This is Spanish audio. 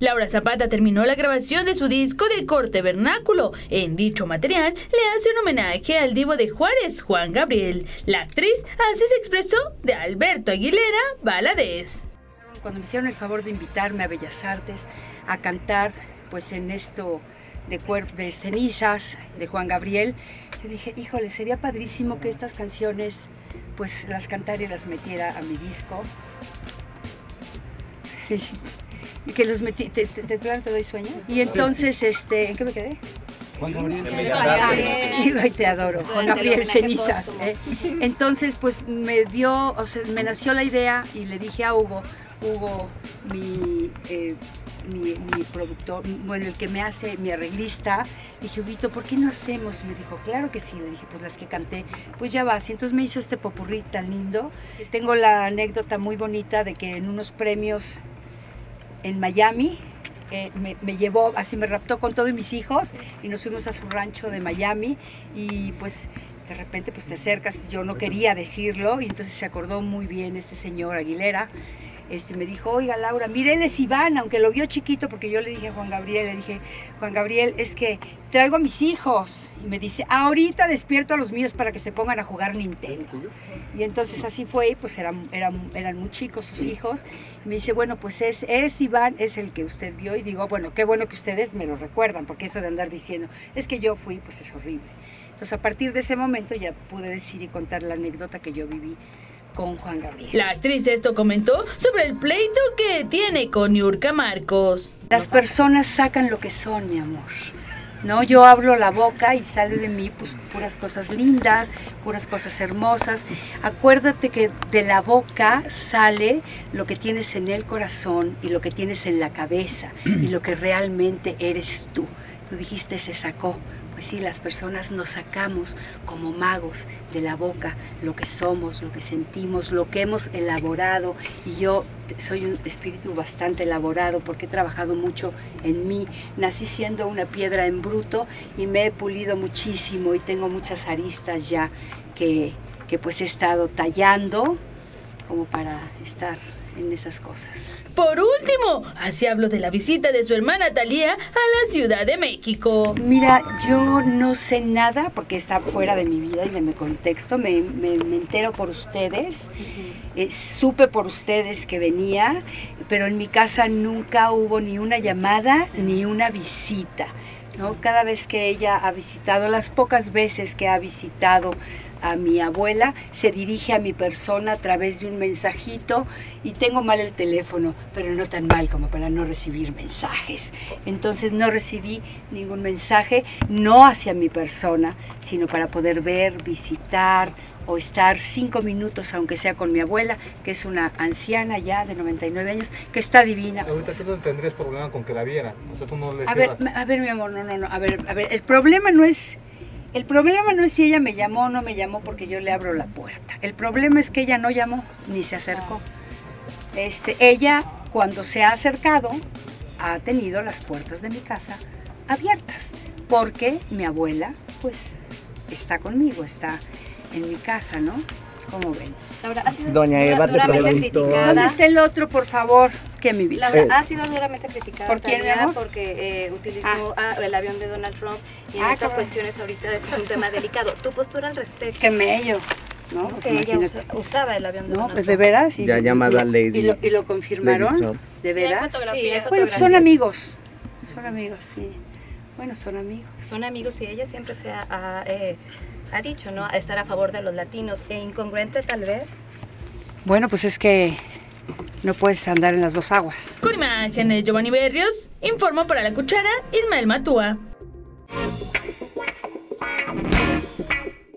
Laura Zapata terminó la grabación de su disco de corte vernáculo. En dicho material le hace un homenaje al divo de Juárez, Juan Gabriel. La actriz así se expresó de Alberto Aguilera Valadez. Cuando me hicieron el favor de invitarme a Bellas Artes a cantar pues en esto de, de cenizas de Juan Gabriel, yo dije, híjole, sería padrísimo que estas canciones pues las cantara y las metiera a mi disco. y que los metí, te, te, te, doy sueño. Y entonces, este, ¿en qué me quedé? Juan Gabriel. Ay, te adoro, Juan Gabriel Cenizas. ¿eh? Entonces, pues me dio, o sea, me nació la idea y le dije a Hugo, Hugo, mi, eh, mi, mi, productor, bueno, el que me hace, mi arreglista, dije, Huguito, ¿por qué no hacemos? Y me dijo, claro que sí. Le dije, pues las que canté, pues ya vas. Y entonces me hizo este popurrí tan lindo. Tengo la anécdota muy bonita de que en unos premios en Miami. Eh, me, llevó, así me raptó con todos mis hijos y nos fuimos a su rancho de Miami y pues de repente pues te acercas, yo no quería decirlo y entonces se acordó muy bien este señor Aguilera este, me dijo, oiga Laura, mire, él es Iván, aunque lo vio chiquito, porque yo le dije a Juan Gabriel, le dije, Juan Gabriel, es que traigo a mis hijos. Y me dice, ahorita despierto a los míos para que se pongan a jugar Nintendo. Y entonces así fue, pues eran, eran, eran muy chicos sus hijos. Y me dice, bueno, pues es, es Iván, es el que usted vio. Y digo, bueno, qué bueno que ustedes me lo recuerdan, porque eso de andar diciendo, es que yo fui, pues es horrible. Entonces a partir de ese momento ya pude decir y contar la anécdota que yo viví con Juan Gabriel. La actriz esto comentó sobre el pleito que tiene con Yurka Marcos. Las personas sacan lo que son, mi amor. ¿no? Yo abro la boca y sale de mí pues puras cosas lindas, puras cosas hermosas. Acuérdate que de la boca sale lo que tienes en el corazón y lo que tienes en la cabeza y lo que realmente eres tú. Dijiste se sacó, pues sí, las personas nos sacamos como magos de la boca lo que somos, lo que sentimos, lo que hemos elaborado. Y yo soy un espíritu bastante elaborado porque he trabajado mucho en mí. Nací siendo una piedra en bruto y me he pulido muchísimo y tengo muchas aristas ya que, que pues he estado tallando como para estar en esas cosas. Por último, así hablo de la visita de su hermana Talía a la Ciudad de México. Mira, yo no sé nada porque está fuera de mi vida y de mi contexto. Me, entero por ustedes. Eh, supe por ustedes que venía, pero en mi casa nunca hubo ni una llamada ni una visita. ¿no? Cada vez que ella ha visitado, las pocas veces que ha visitado a mi abuela, se dirige a mi persona a través de un mensajito y tengo mal el teléfono, pero no tan mal como para no recibir mensajes. Entonces no recibí ningún mensaje, no hacia mi persona, sino para poder ver, visitar o estar cinco minutos, aunque sea con mi abuela, que es una anciana ya de 99 años, que está divina. Ahorita tú no tendrías problema con que la viera. no a ver, a ver, mi amor, no, no, no. A ver, a ver, el problema no es el problema no es si ella me llamó o no me llamó porque yo le abro la puerta. El problema es que ella no llamó ni se acercó. Este, ella, cuando se ha acercado, ha tenido las puertas de mi casa abiertas. Porque mi abuela, pues, está conmigo, está en mi casa, ¿no? ¿Cómo ven? Doña Eva te preguntó. ¿Dónde está el otro, por favor? Que mi vida. Laura, ha sido duramente criticada. ¿Por quién, Porque eh, utilizó ah. el avión de Donald Trump y en ah, estas cuestiones ahorita es un tema delicado. ¿Tu postura al respecto? Que mello. ¿no? Pues que ella usaba el avión de No, pues de veras. Y, ya llamada Lady. Y lo, y lo confirmaron. ¿De veras? Sí, bueno, son amigos. Son amigos, sí. Bueno, son amigos. Son amigos y ella siempre se ha, eh, ha dicho, ¿no? A estar a favor de los latinos. E incongruente tal vez. Bueno, pues es que no puedes andar en las dos aguas. Con imágenes Giovanni Berrios, informo para la cuchara Ismael Matúa.